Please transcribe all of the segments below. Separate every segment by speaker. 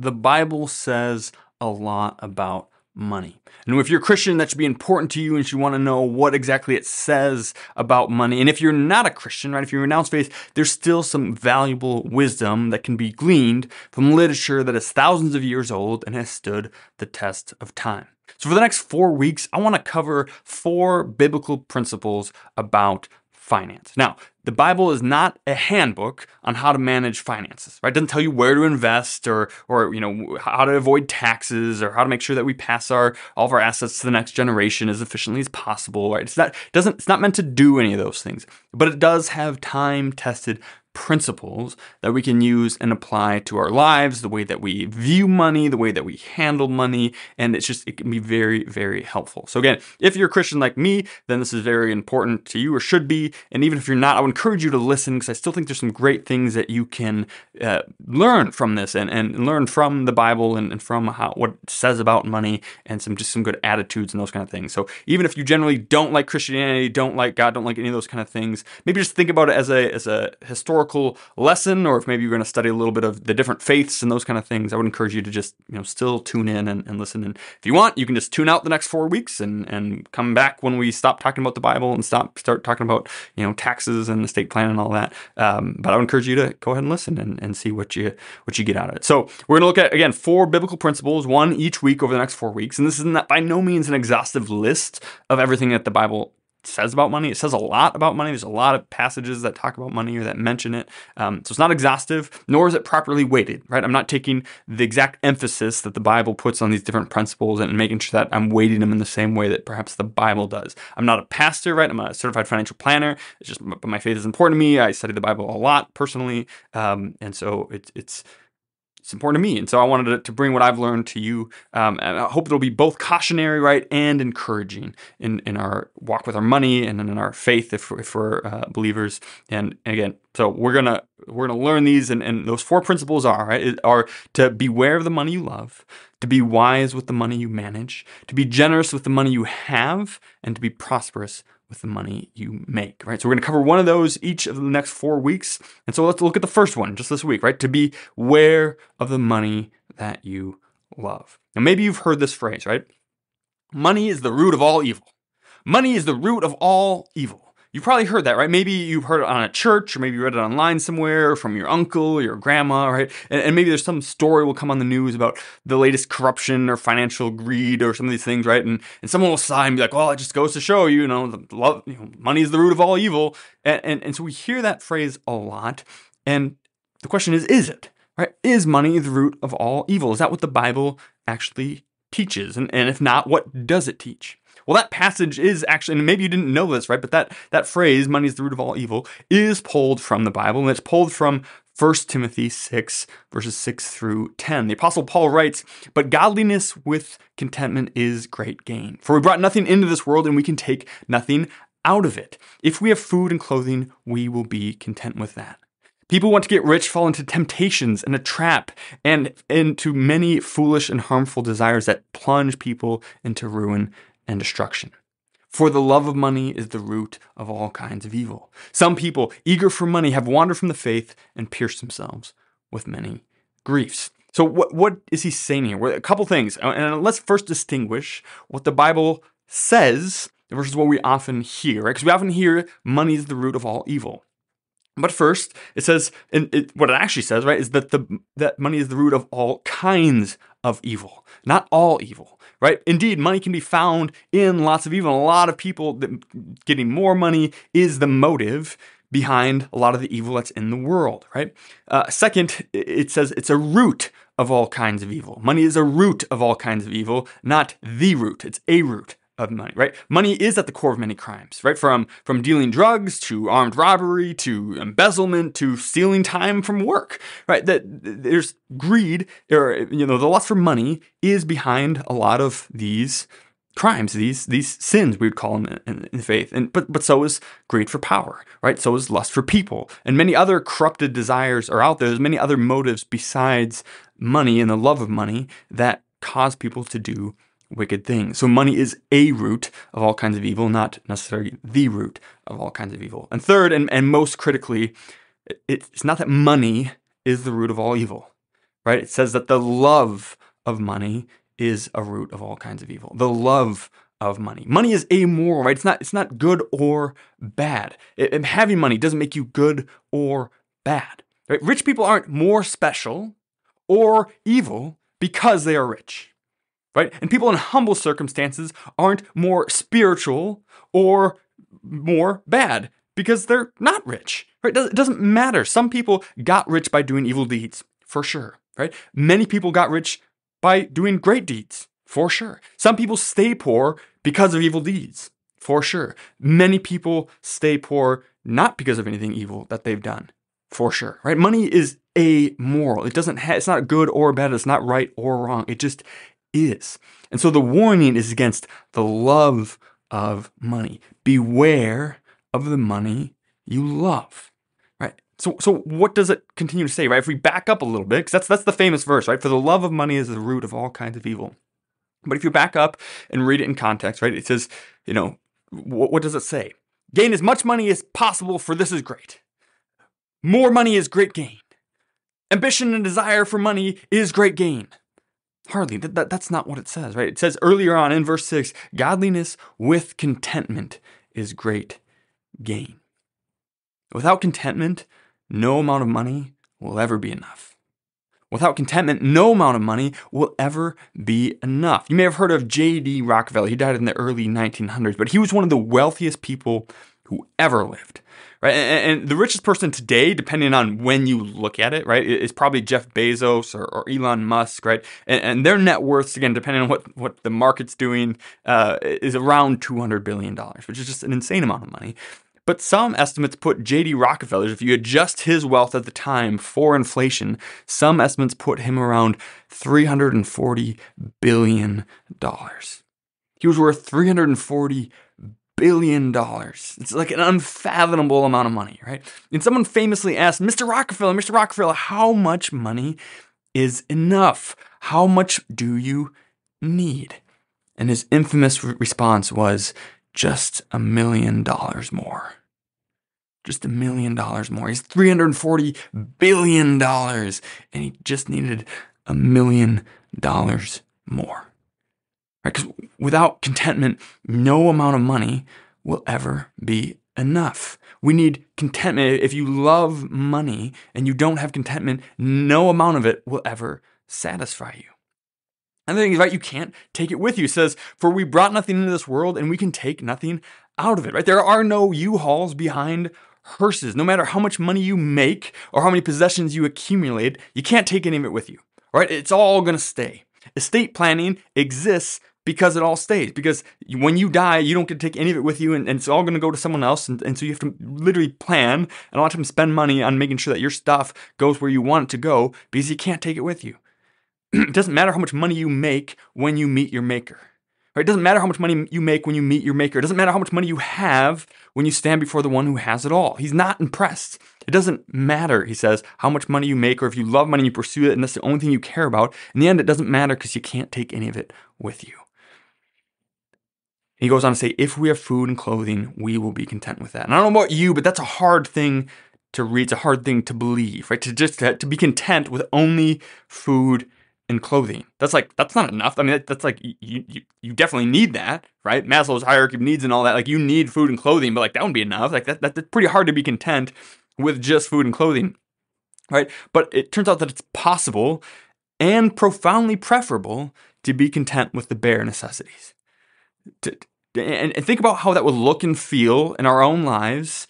Speaker 1: the Bible says a lot about money. And if you're a Christian, that should be important to you and you want to know what exactly it says about money. And if you're not a Christian, right, if you renounce faith, there's still some valuable wisdom that can be gleaned from literature that is thousands of years old and has stood the test of time. So for the next four weeks, I want to cover four biblical principles about finance. Now, the Bible is not a handbook on how to manage finances, right? It doesn't tell you where to invest or or you know how to avoid taxes or how to make sure that we pass our all of our assets to the next generation as efficiently as possible, right? It's not doesn't it's not meant to do any of those things. But it does have time-tested principles that we can use and apply to our lives, the way that we view money, the way that we handle money, and it's just, it can be very, very helpful. So, again, if you're a Christian like me, then this is very important to you or should be. And even if you're not, I would encourage you to listen because I still think there's some great things that you can uh, learn from this and, and learn from the Bible and, and from how, what it says about money and some just some good attitudes and those kind of things. So, even if you generally don't like Christianity, don't like God, don't like any of those kind of things, maybe just think about it as a, as a historical historical lesson, or if maybe you're going to study a little bit of the different faiths and those kind of things, I would encourage you to just you know still tune in and, and listen. And if you want, you can just tune out the next four weeks and and come back when we stop talking about the Bible and stop start talking about you know taxes and the estate plan and all that. Um, but I would encourage you to go ahead and listen and, and see what you what you get out of it. So we're going to look at again four biblical principles, one each week over the next four weeks, and this is not by no means an exhaustive list of everything that the Bible says about money. It says a lot about money. There's a lot of passages that talk about money or that mention it. Um, so it's not exhaustive, nor is it properly weighted, right? I'm not taking the exact emphasis that the Bible puts on these different principles and making sure that I'm weighting them in the same way that perhaps the Bible does. I'm not a pastor, right? I'm a certified financial planner. It's just, but my faith is important to me. I study the Bible a lot personally. Um, and so it's, it's, it's important to me. And so I wanted to, to bring what I've learned to you. Um, and I hope it'll be both cautionary, right, and encouraging in, in our walk with our money and in our faith if, if we're uh, believers. And, again, so we're gonna we're gonna learn these, and, and those four principles are right are to beware of the money you love, to be wise with the money you manage, to be generous with the money you have, and to be prosperous with the money you make, right? So we're going to cover one of those each of the next four weeks. And so let's look at the first one just this week, right? To be aware of the money that you love. Now, maybe you've heard this phrase, right? Money is the root of all evil. Money is the root of all evil. You've probably heard that, right? Maybe you've heard it on a church, or maybe you read it online somewhere from your uncle or your grandma, right? And, and, maybe there's some story will come on the news about the latest corruption or financial greed or some of these things, right? And and someone will sigh and be like, "Well, it just goes to show you, you know, the love, you know, money is the root of all evil." And, and and so we hear that phrase a lot, and the question is, is it right? Is money the root of all evil? Is that what the Bible actually teaches? And and if not, what does it teach? Well, that passage is actually, and maybe you didn't know this, right? But that, that phrase, money is the root of all evil, is pulled from the Bible, and it's pulled from 1 Timothy 6, verses 6 through 10. The Apostle Paul writes, But godliness with contentment is great gain. For we brought nothing into this world, and we can take nothing out of it. If we have food and clothing, we will be content with that. People want to get rich fall into temptations and a trap and into many foolish and harmful desires that plunge people into ruin and destruction. For the love of money is the root of all kinds of evil. Some people, eager for money, have wandered from the faith and pierced themselves with many griefs. So, what, what is he saying here? A couple things. Uh, and let's first distinguish what the Bible says versus what we often hear, right? Because we often hear money is the root of all evil. But first, it says, and it, what it actually says, right, is that the that money is the root of all kinds of evil, not all evil right? Indeed, money can be found in lots of evil. a lot of people that getting more money is the motive behind a lot of the evil that's in the world, right? Uh, second, it says it's a root of all kinds of evil. Money is a root of all kinds of evil, not the root. It's a root of money, right? Money is at the core of many crimes, right? From from dealing drugs to armed robbery to embezzlement to stealing time from work, right? That there's greed or you know the lust for money is behind a lot of these crimes, these these sins we would call them in, in, faith, and but but so is greed for power, right? So is lust for people, and many other corrupted desires are out there. There's many other motives besides money and the love of money that cause people to do wicked things. So money is a root of all kinds of evil, not necessarily the root of all kinds of evil. And third, and, and most critically, it's not that money is the root of all evil, right? It says that the love of money is a root of all kinds of evil. The love of money. Money is amoral, right? It's not it's not good or bad. It, having money doesn't make you good or bad. Right? Rich people aren't more special or evil because they are rich. Right? And people in humble circumstances aren't more spiritual or more bad because they're not rich. Right? It doesn't matter. Some people got rich by doing evil deeds, for sure. Right? Many people got rich by doing great deeds, for sure. Some people stay poor because of evil deeds, for sure. Many people stay poor not because of anything evil that they've done, for sure. Right? Money is amoral. It doesn't have, it's not good or bad, it's not right or wrong. It just is. And so the warning is against the love of money. Beware of the money you love. Right? So so what does it continue to say, right? If we back up a little bit, because that's that's the famous verse, right? For the love of money is the root of all kinds of evil. But if you back up and read it in context, right, it says, you know, what, what does it say? Gain as much money as possible, for this is great. More money is great gain. Ambition and desire for money is great gain. Hardly. That, that, that's not what it says, right? It says earlier on in verse 6 godliness with contentment is great gain. Without contentment, no amount of money will ever be enough. Without contentment, no amount of money will ever be enough. You may have heard of J.D. Rockefeller. He died in the early 1900s, but he was one of the wealthiest people who ever lived. Right, and, the richest person today, depending on when you look at it, right, is probably Jeff Bezos or, or Elon Musk, right, and, and, their net worths, again, depending on what what the market's doing, uh, is around two hundred billion dollars, which is just an insane amount of money. But some estimates put J.D. Rockefeller's, if you adjust his wealth at the time for inflation, some estimates put him around $340 billion. He was worth $340 billion. dollars. It's like an unfathomable amount of money, right? And someone famously asked, Mr. Rockefeller, Mr. Rockefeller, how much money is enough? How much do you need? And his infamous response was, just a million dollars more just a million dollars more. He's $340 billion and he just needed a million dollars more. Right? Because without contentment, no amount of money will ever be enough. We need contentment. If you love money and you don't have contentment, no amount of it will ever satisfy you. And thing is, right, you can't take it with you. It says, For we brought nothing into this world and we can take nothing out of it, right? There are no U-Hauls behind hearses. No matter how much money you make or how many possessions you accumulate, you can't take any of it with you. Right? It's all going to stay. Estate planning exists because it all stays. Because when you die, you don't get to take any of it with you, and, and it's all going to go to someone else. And, and, so you have to literally plan and a lot of times spend money on making sure that your stuff goes where you want it to go because you can't take it with you. it doesn't matter how much money you make when you meet your maker. Right? It doesn't matter how much money you make when you meet your maker. It doesn't matter how much money you have when you stand before the one who has it all. He's not impressed. It doesn't matter, he says, how much money you make or if you love money and you pursue it and that's the only thing you care about. In the end, it doesn't matter because you can't take any of it with you. He goes on to say, if we have food and clothing, we will be content with that. And I don't know about you, but that's a hard thing to read. It's a hard thing to believe, right? To just to, be content with only food and clothing. That's like that's not enough. I mean, that, that's like you, you you definitely need that, right? Maslow's hierarchy of needs and all that. Like you need food and clothing, but like that wouldn't be enough. Like that that's pretty hard to be content with just food and clothing, right? But it turns out that it's possible and profoundly preferable to be content with the bare necessities. To, and, and think about how that would look and feel in our own lives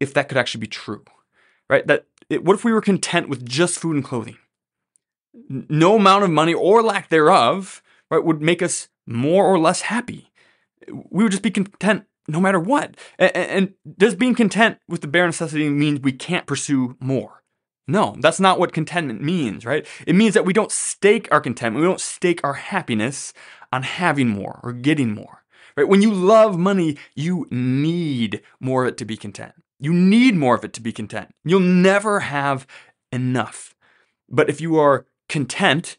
Speaker 1: if that could actually be true, right? That it, what if we were content with just food and clothing? no amount of money or lack thereof, right, would make us more or less happy. We would just be content no matter what. And, and does being content with the bare necessity mean we can't pursue more? No, that's not what contentment means, right? It means that we don't stake our contentment, we don't stake our happiness on having more or getting more. Right? When you love money, you need more of it to be content. You need more of it to be content. You'll never have enough. But if you are content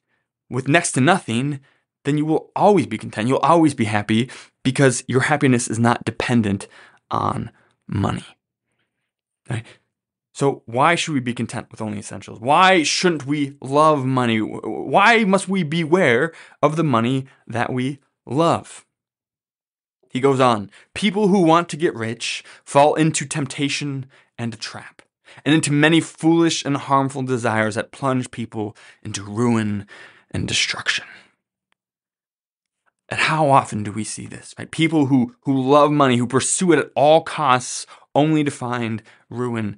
Speaker 1: with next to nothing, then you will always be content. You'll always be happy because your happiness is not dependent on money. Right? So, why should we be content with only essentials? Why shouldn't we love money? Why must we beware of the money that we love? He goes on People who want to get rich fall into temptation and a trap, and into many foolish and harmful desires that plunge people into ruin and destruction. And how often do we see this? Right? People who, who love money, who pursue it at all costs, only to find ruin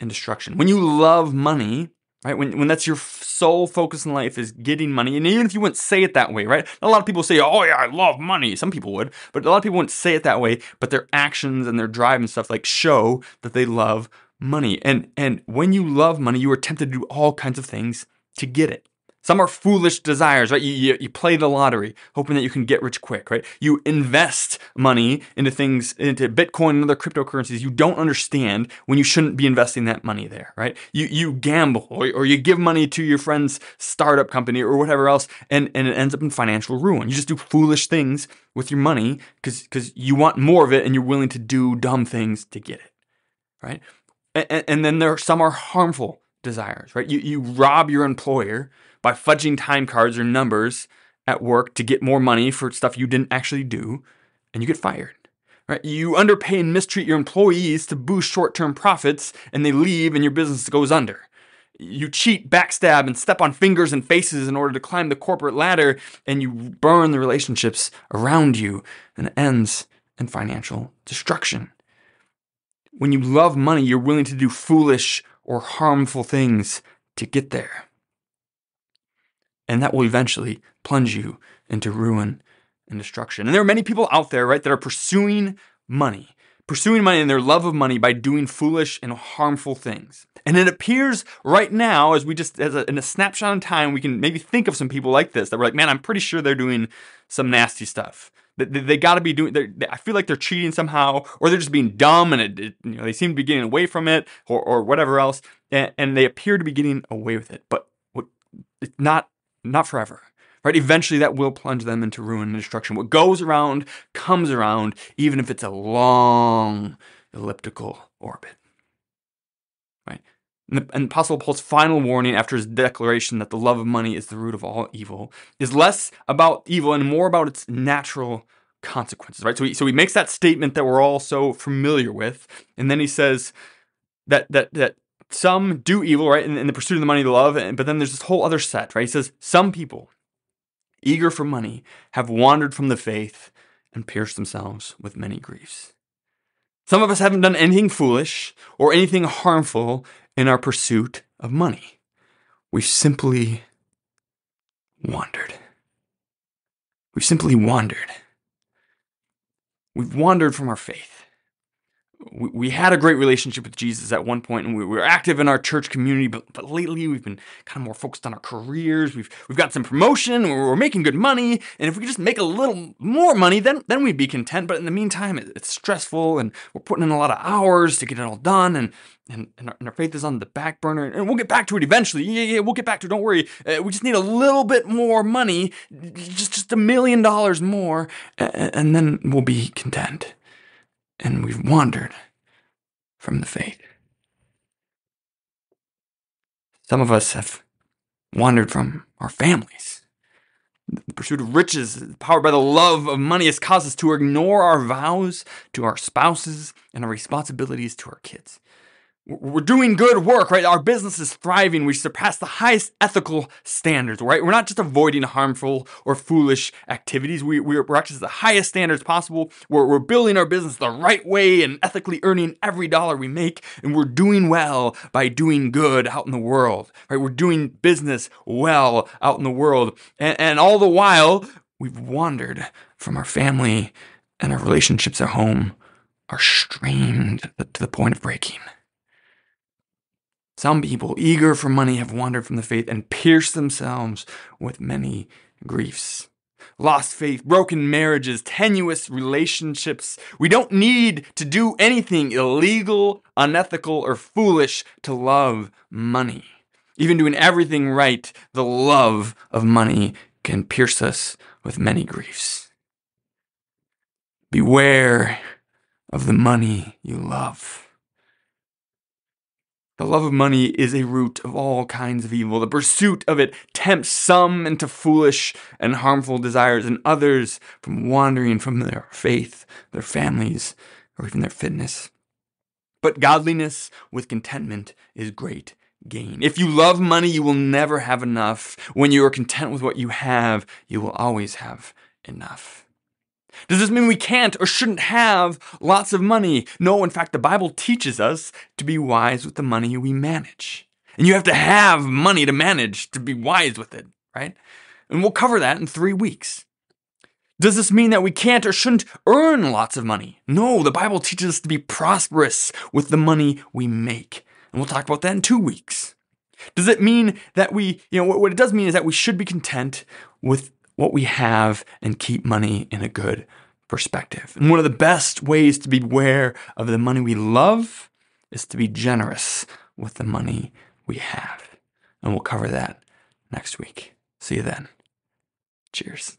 Speaker 1: and destruction. When you love money, right? When, when that's your sole focus in life is getting money, and even if you wouldn't say it that way, right? A lot of people say, "Oh yeah, I love money." Some people would, but a lot of people wouldn't say it that way. But their actions and their drive and stuff like show that they love money. And and when you love money, you are tempted to do all kinds of things to get it. Some are foolish desires, right? You, you, you, play the lottery, hoping that you can get rich quick, right? You invest money into things, into Bitcoin and other cryptocurrencies you don't understand when you shouldn't be investing that money there, right? You, you gamble or, or you give money to your friend's startup company or whatever else, and, and it ends up in financial ruin. You just do foolish things with your money because you want more of it and you're willing to do dumb things to get it, right? And, and then there some are harmful desires, right? You, you rob your employer by fudging time cards or numbers at work to get more money for stuff you didn't actually do, and you get fired. Right? You underpay and mistreat your employees to boost short-term profits, and they leave and your business goes under. You cheat, backstab, and step on fingers and faces in order to climb the corporate ladder, and you burn the relationships around you, and it ends in financial destruction. When you love money, you're willing to do foolish or harmful things to get there and that will eventually plunge you into ruin and destruction. And there are many people out there, right, that are pursuing money, pursuing money and their love of money by doing foolish and harmful things. And it appears right now, as we just, as a, in a snapshot in time, we can maybe think of some people like this that we're like, man, I'm pretty sure they're doing some nasty stuff. They, they, got to be doing. They, I feel like they're cheating somehow, or they're just being dumb, and it, it, you know they seem to be getting away from it, or, or whatever else, and, and they appear to be getting away with it. But what, it's not not forever. Right? Eventually that will plunge them into ruin and destruction. What goes around comes around, even if it's a long elliptical orbit. Right? And the, and Apostle Paul's final warning after his declaration that the love of money is the root of all evil is less about evil and more about its natural consequences, right? So he, so he makes that statement that we're all so familiar with, and then he says that that that some do evil, right, in, in the pursuit of the money they love, but then there's this whole other set, right? He says, Some people, eager for money, have wandered from the faith and pierced themselves with many griefs. Some of us haven't done anything foolish or anything harmful in our pursuit of money. We've simply wandered. We've simply wandered. We've wandered from our faith we, we had a great relationship with Jesus at one point, and we were active in our church community. But but lately, we've been kind of more focused on our careers. We've we've got some promotion. We're, we're making good money, and if we could just make a little more money, then then we'd be content. But in the meantime, it, it's stressful, and we're putting in a lot of hours to get it all done, and and, and, our, and our faith is on the back burner, and we'll get back to it eventually. Yeah, yeah, we'll get back to it. Don't worry. Uh, we just need a little bit more money, just just a million dollars more, and, and then we'll be content and we've wandered from the faith. Some of us have wandered from our families. The pursuit of riches, powered by the love of money, has caused us to ignore our vows to our spouses and our responsibilities to our kids we're doing good work, right? Our business is thriving. We surpass the highest ethical standards, right? We're not just avoiding harmful or foolish activities. We, we're, actually the highest standards possible. We're, we're building our business the right way and ethically earning every dollar we make. And we're doing well by doing good out in the world, right? We're doing business well out in the world. And, and all the while, we've wandered from our family and our relationships at home are strained to the point of breaking. Some people, eager for money, have wandered from the faith and pierced themselves with many griefs. Lost faith, broken marriages, tenuous relationships. We don't need to do anything illegal, unethical, or foolish to love money. Even doing everything right, the love of money can pierce us with many griefs. Beware of the money you love. The love of money is a root of all kinds of evil. The pursuit of it tempts some into foolish and harmful desires, and others from wandering from their faith, their families, or even their fitness. But godliness with contentment is great gain. If you love money, you will never have enough. When you are content with what you have, you will always have enough. Does this mean we can't or shouldn't have lots of money? No, in fact, the Bible teaches us to be wise with the money we manage. And you have to have money to manage to be wise with it, right? And we'll cover that in three weeks. Does this mean that we can't or shouldn't earn lots of money? No, the Bible teaches us to be prosperous with the money we make. And we'll talk about that in two weeks. Does it mean that we, you know, what, it does mean is that we should be content with what we have and keep money in a good perspective. And one of the best ways to beware of the money we love is to be generous with the money we have. And we'll cover that next week. See you then. Cheers.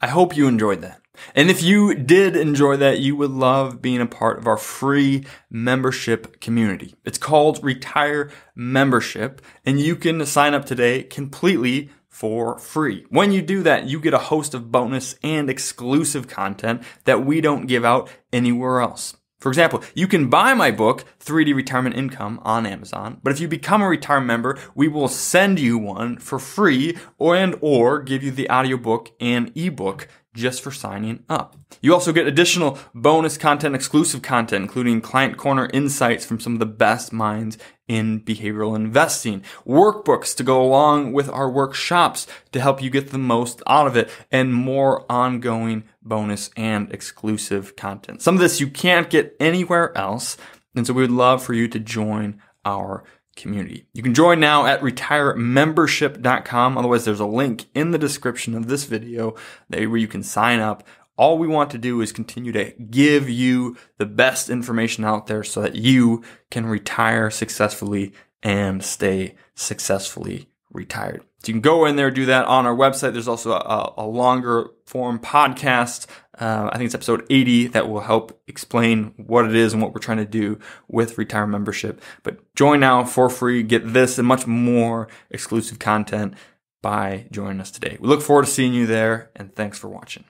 Speaker 1: I hope you enjoyed that. And if you did enjoy that, you would love being a part of our free membership community. It's called Retire Membership, and you can sign up today completely for free. When you do that, you get a host of bonus and exclusive content that we don't give out anywhere else. For example, you can buy my book, 3D Retirement Income, on Amazon, but if you become a retirement member, we will send you one for free or and or give you the audiobook and ebook just for signing up. You also get additional bonus content, exclusive content, including client corner insights from some of the best minds in behavioral investing, workbooks to go along with our workshops to help you get the most out of it, and more ongoing bonus and exclusive content. Some of this you can't get anywhere else. And so we would love for you to join our community. You can join now at retiremembership.com. Otherwise, there's a link in the description of this video where you can sign up. All we want to do is continue to give you the best information out there so that you can retire successfully and stay successfully retired. So you can go in there, do that on our website. There's also a, a longer form podcast. Uh, I think it's episode 80 that will help explain what it is and what we're trying to do with Retire Membership. But join now for free. Get this and much more exclusive content by joining us today. We look forward to seeing you there and thanks for watching.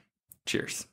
Speaker 1: Cheers.